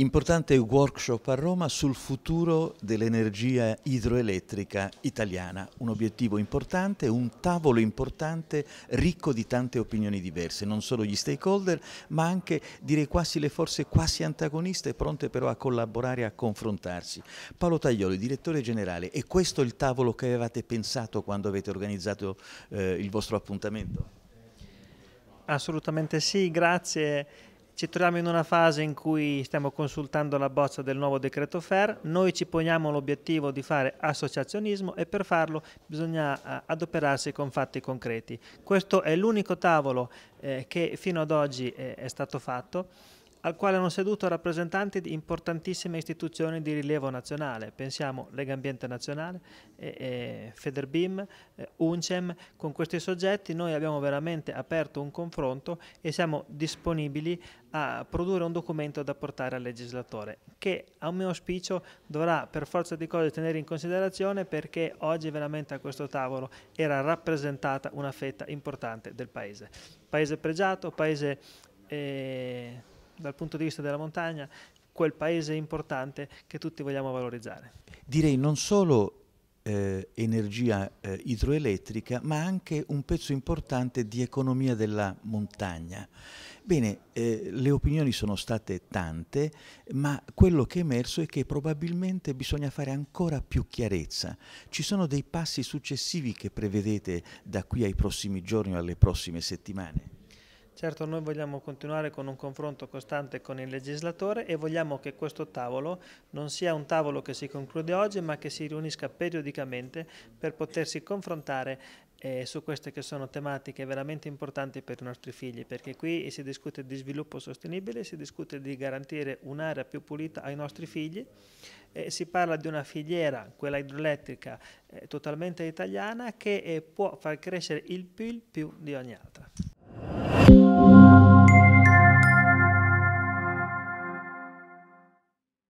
Importante workshop a Roma sul futuro dell'energia idroelettrica italiana, un obiettivo importante, un tavolo importante ricco di tante opinioni diverse, non solo gli stakeholder ma anche direi quasi le forze quasi antagoniste pronte però a collaborare e a confrontarsi. Paolo Taglioli, direttore generale, è questo il tavolo che avevate pensato quando avete organizzato eh, il vostro appuntamento? Assolutamente sì, grazie. Ci troviamo in una fase in cui stiamo consultando la bozza del nuovo decreto FER, noi ci poniamo l'obiettivo di fare associazionismo e per farlo bisogna eh, adoperarsi con fatti concreti. Questo è l'unico tavolo eh, che fino ad oggi è, è stato fatto al quale hanno seduto rappresentanti di importantissime istituzioni di rilievo nazionale, pensiamo Lega Ambiente Nazionale, eh, eh, Federbim, eh, UNCEM, con questi soggetti noi abbiamo veramente aperto un confronto e siamo disponibili a produrre un documento da portare al legislatore, che a mio auspicio dovrà per forza di cose tenere in considerazione perché oggi veramente a questo tavolo era rappresentata una fetta importante del paese. Paese pregiato, paese... Eh, dal punto di vista della montagna quel paese importante che tutti vogliamo valorizzare. Direi non solo eh, energia eh, idroelettrica, ma anche un pezzo importante di economia della montagna. Bene, eh, le opinioni sono state tante, ma quello che è emerso è che probabilmente bisogna fare ancora più chiarezza. Ci sono dei passi successivi che prevedete da qui ai prossimi giorni o alle prossime settimane? Certo, noi vogliamo continuare con un confronto costante con il legislatore e vogliamo che questo tavolo non sia un tavolo che si conclude oggi, ma che si riunisca periodicamente per potersi confrontare eh, su queste che sono tematiche veramente importanti per i nostri figli, perché qui si discute di sviluppo sostenibile, si discute di garantire un'area più pulita ai nostri figli, eh, si parla di una filiera, quella idroelettrica, eh, totalmente italiana, che eh, può far crescere il PIL più di ogni altra.